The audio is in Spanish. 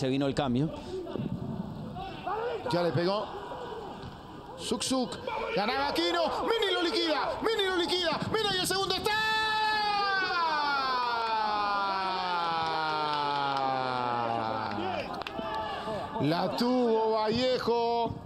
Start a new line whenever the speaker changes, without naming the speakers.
se vino el cambio.
Ya le pegó. Suk Suk. Ganaba Aquino. Mini lo liquida. Mini lo liquida. Mira y el segundo está. La tuvo Vallejo.